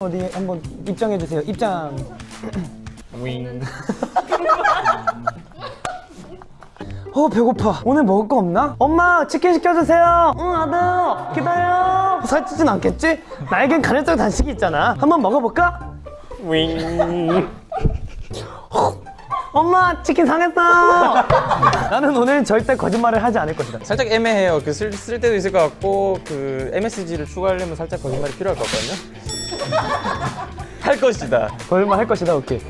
어디 한번 입장해 주세요. 입장. 윙. 어 배고파. 오늘 먹을 거 없나? 엄마 치킨 시켜주세요. 응 아들 기다려. 살찌진 않겠지? 나에겐 간헐적 단식이 있잖아. 한번 먹어볼까? 윙. 엄마 치킨 상했어. 나는 오늘 절대 거짓말을 하지 않을 것이다. 살짝 애매해요. 그 쓸, 쓸 때도 있을 것 같고 그 MSG를 추가하려면 살짝 거짓말이 필요할 것 같거든요. 할 것이다. 거짓말 할 것이다. 오케이.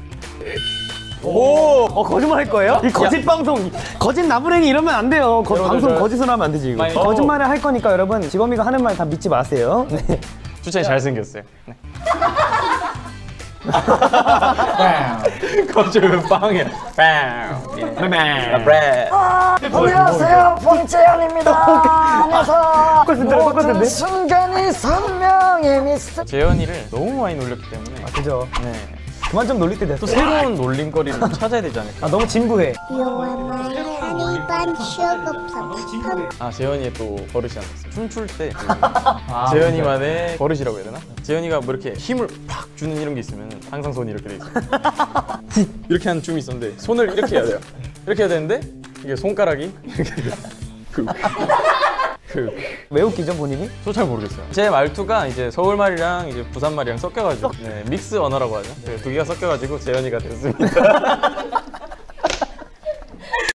오. 어 거짓말 할 거예요? 이 거짓 방송 거짓 나부랭이 이러면 안 돼요. 거, 여러분들 방송 저- 거짓을 하면 안 되지 이거. 많이- 거짓말을 할 거니까 여러분 지범이가 하는 말 다 믿지 마세요. 네. 주찬이 잘생겼어요. 네. 거짓말 빵이야. 빵. 예. 아. 안녕하세요 봉재현입니다 안녕하세요 똑같은데, 똑같은데? 모든 순간이 선 명해 미스터 재현이를 너무 많이 놀렸기 때문에 그죠. 네. 그만 좀 놀릴 때 됐어. 또 새로운 놀림거리를 좀 찾아야 되지 않을까. 아 너무 진부해. 아 재현이의 또 버릇이 하나 있어요. 춤출 때 재현이만의 버릇이라고 해야 되나? 재현이가 뭐 이렇게 힘을 팍 주는 이런 게 있으면 항상 손이 이렇게 돼 있어요. 훅 이렇게 하는 춤이 있었는데 손을 이렇게 해야 돼요. 이렇게 해야 되는데 이게 손가락이 이렇게 그, 그, 왜 웃기죠 본인이? 저 잘 모르겠어요. 제 말투가 이제 서울 말이랑 이제 부산 말이랑 섞여가지고 네, 믹스 언어라고 하죠. 네, 두 개가 섞여가지고 재현이가 됐습니다.